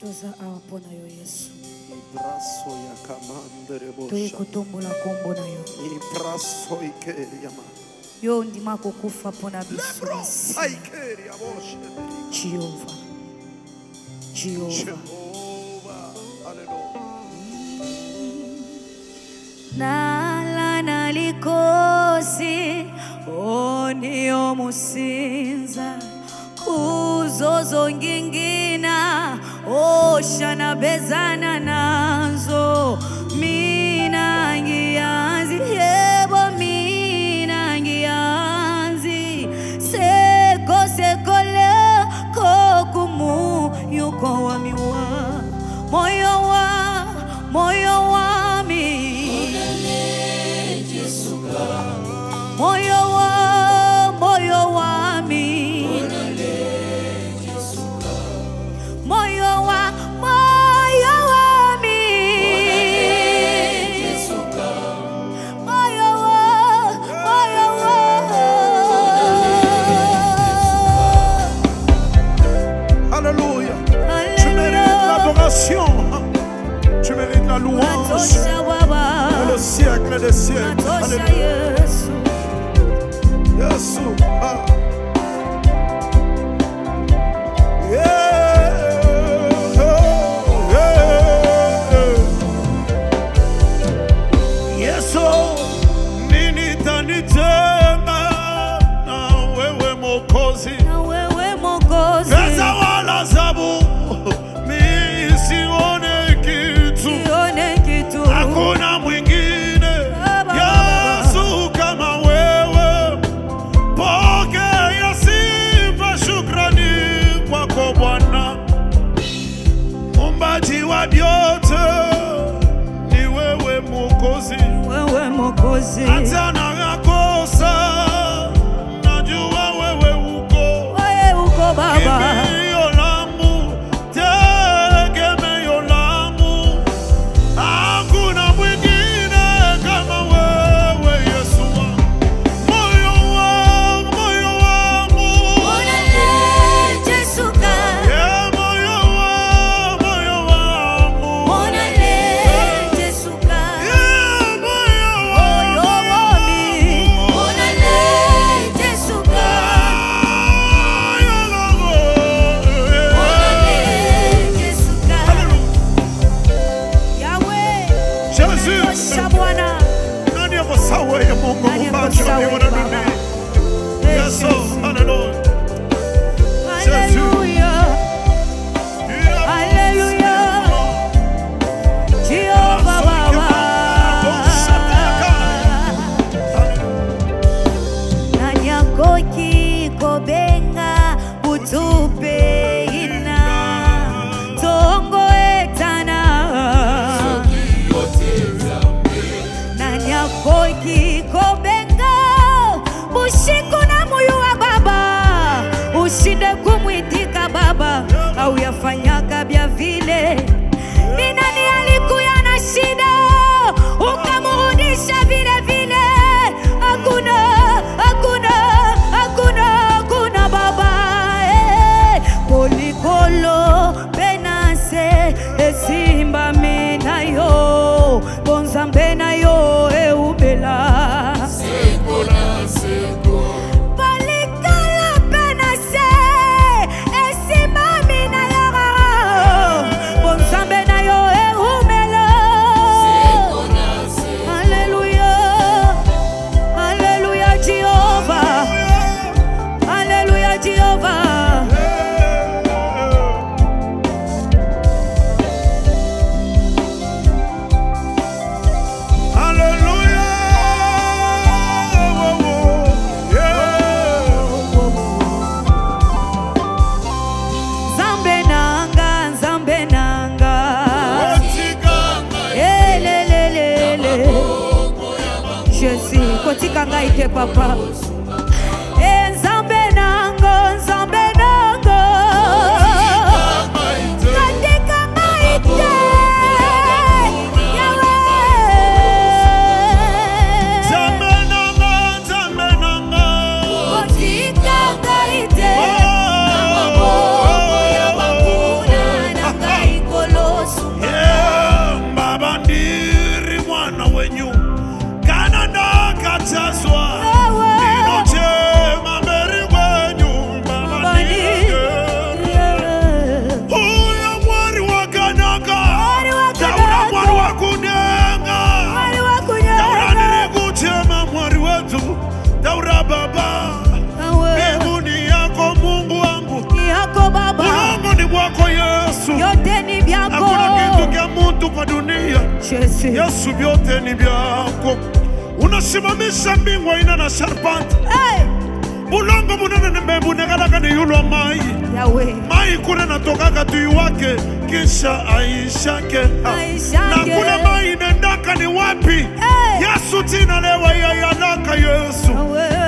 toza awa mpo na yo yesu. Toyei kotombola tumbo na yo. Yo ondima kokufa mpo na biso jehova. Jehova. Nala na likosi onio musinza. Kuzo oshana bezana nazo. isso. ushikuna moyo wa baba ushinde hapa dunia. Yesu. yesu vyote ni vyako. Unasimamisha mbingu aina na sharpant Hey, bulongo bunene nembebunekalaka ni yulwa mai. Mai kule natokaka tui wake kisha aishake. Na kule mai nendaka ni wapi? Hey. yesu tina lewa yayalaka yesu.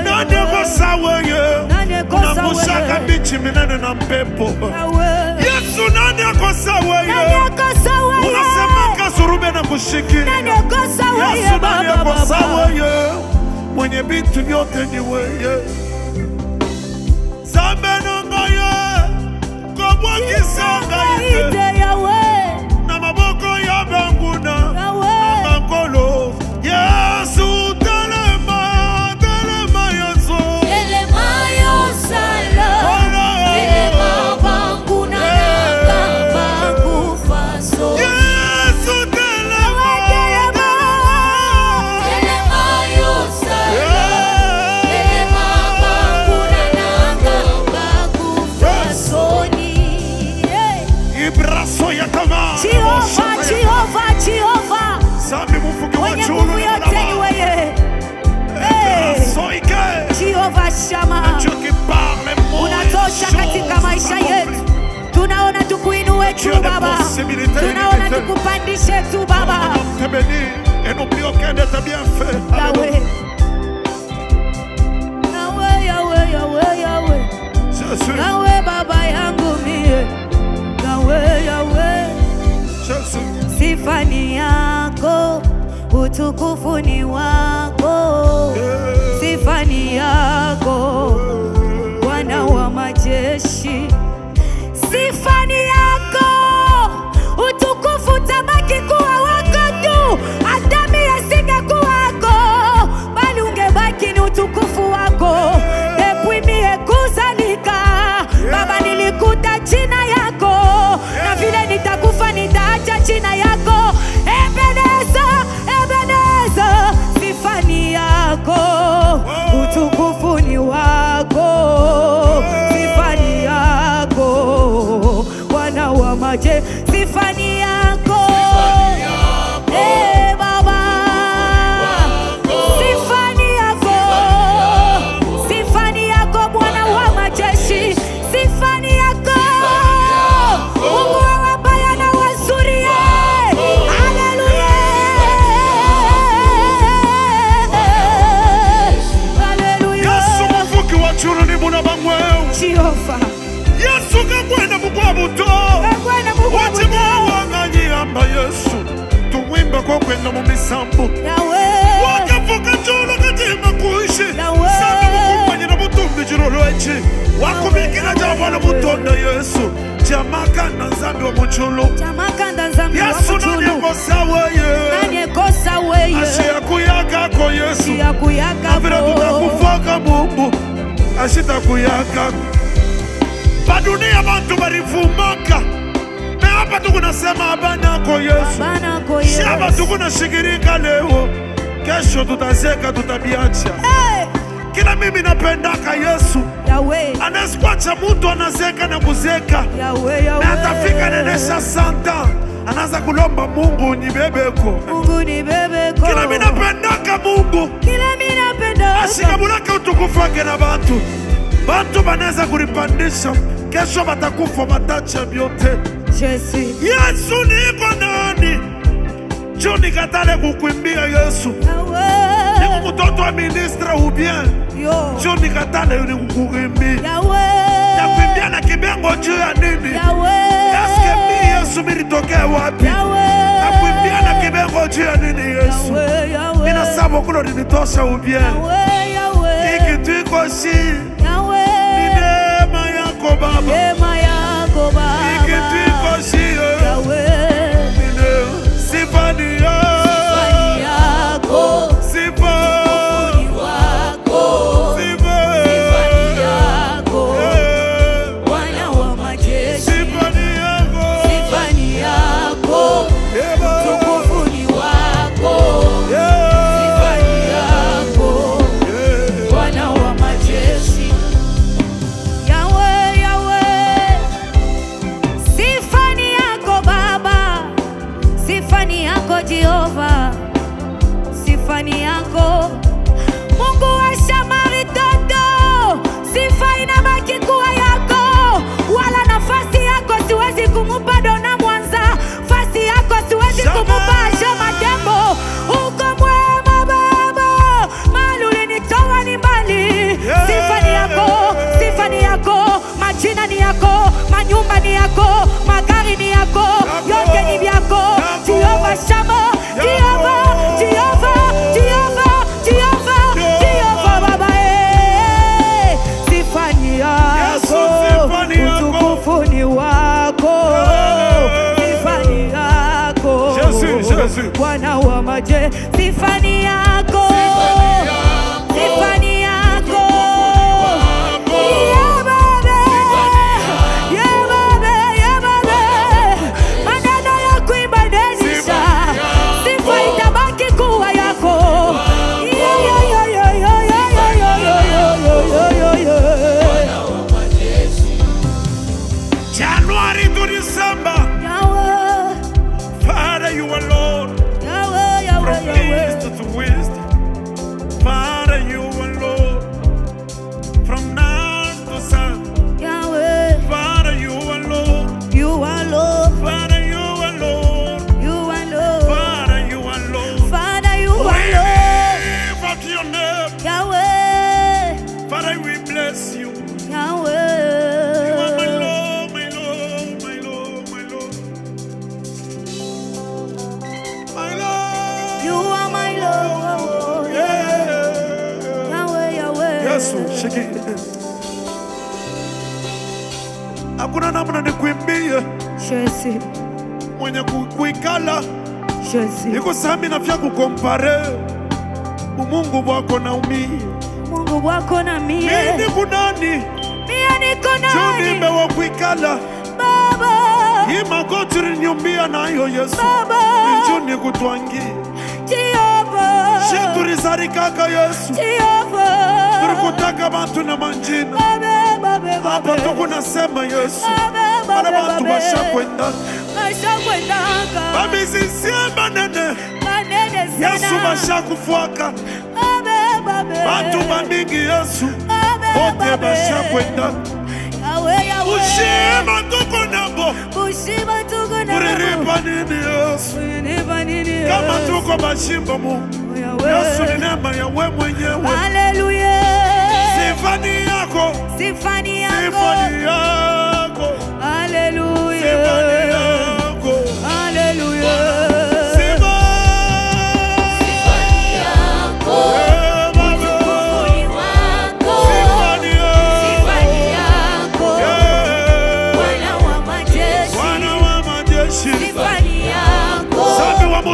Nane kosa weye na mushaka unamushaka bichi minene na mpepo. Weye yesu kosa akosa surube na kushikiyesu nani akosa weye mwenye vitu vyote ni weye. Zambe nongaye kobwakisanga ite. yawe tu baba. Te bénit et n'oublie aucun de tes bienfaits. Alléluia. yawe yawe yawe yawe. Jésus, yawe baba yangu mie. Yawe yawe. Jésus, sifa ni yako utukufu ni wako Jehova, Yesu kakwenda mukwa buto. Ekwena Mungu wa Wachimu butao. wanganyiyamba Yesu. Tumwimbe kokwenda mu misambo. Wakavuka chulu katima kuishi. Sabe mukumanyira butumbi chiro lwechi. Wakumikira javana butonda Yesu. Jamaka na nzambi wa muchulu. Tamakanda nzambi wa Yesu nani mchulu. akosa weye? Nani ekosa weye? Ashiyakuyakako Yesu. Avira tutakufoka Mungu ashitakuyaka badunia bantu barivumaka na hapa tukunasema abanako Yesu. Bana ko shaba Yesu. tukunashikirika leo. Kesho tutazeka tutabiacha Hey, kila mimi napendaka Yesu. Anaezikwacha mutu anazeka na kuzeka na atafika nenesha santa. Anaanza kulomba Mungu nibebeko kila napendaka Mungu. Ashikabulaka utukufu wake na bantu bantu banaweza kulipandisha kesho watakufa matacha vyote. Yesu, Yesu niko ndani juu nikatale kukwimbia Yesu. Niko mtoto wa ministra ubien juu nikatale nikukuimbia nakuimbia na kibengo juu ya nini? Aske mi Yesu militokea wapi? Nakuimbia na kibengo juu ya nini Yesu? Minasabo kulo nilitosha ubien ikitwikoshi Yawe. Yako baba. Neema yako ikitu Baba. iko shi Yahweh, ni ne- sifa ni yako, Now I'm a ni yako, sifa. You are my Lord. Yeah. Yahweh, Yahweh. Yesu, shiki. Hakuna namna nikuimbie mwenye ku- kuikala Jesse. iko sami nafya kukompare umungu wako na umie Mungu wako na mie. mini kunani Mie niko juu nani? nimewa kuikala Baba, hii magoti riniumbia nayo Yesu Baba, nikutwangie hatari kaka Yesu, tukutaka bantu na manjina. Hapa, tukunasema Yesu, mana bantu bashakwendaka bamizisie banene Yesu bashakufuaka bantu bamingi Yesu. Bote bashakwendaka ushima tukunabo kuriripa nini Yesu? kutoka mashimbo mu Yesu ni neema ya we mwenyewe. Haleluya. Sifani yako. Sifani yako. Sifani yako. Haleluya. Sifani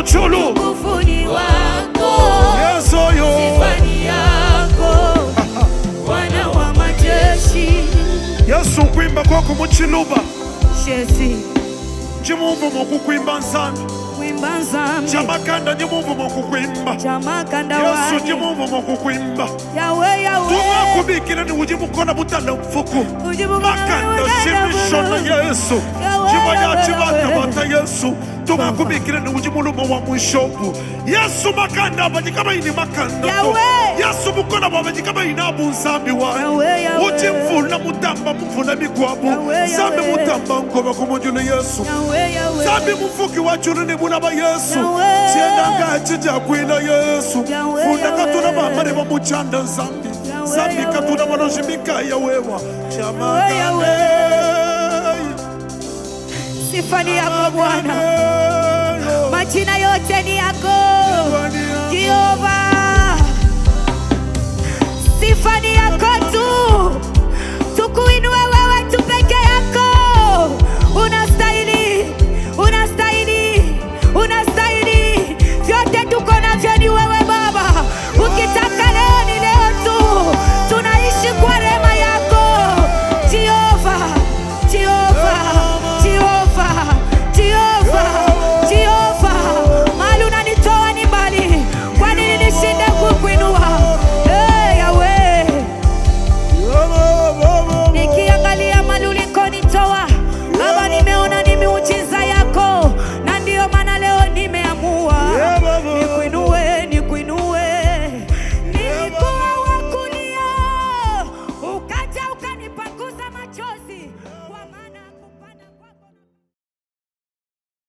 Chulu. so si okwimba kwako mu kiluba kimuvuma okukwimba nsambi jamakanda. nzambi chamakanda ndimuvuma okukwimba chamakanda yesu ndimuvuma okukwimba yawe. Yawe tumakubikira ni ujimukona butanda mfuku makanda shimishona yesu. yawe. Yahweh, Yahweh. yesu tumakubikire nungi mulumo wa munshopu yesu makanda avanyi kavaini makandato yesu mukona vavanyi kavaina abunsambi wayo uchimvuna mutamba mumvuna migwabu sambi mutamba nkova kumunjulu yesu. Sambi mufuki wachunu ni vulava yesu. Chiendanga chijakwila yesu. Funda katuna vambari va muchanda nsambi sambi katuna vanozvimikaya wewa. Chamagane nifanyia kwa Bwana.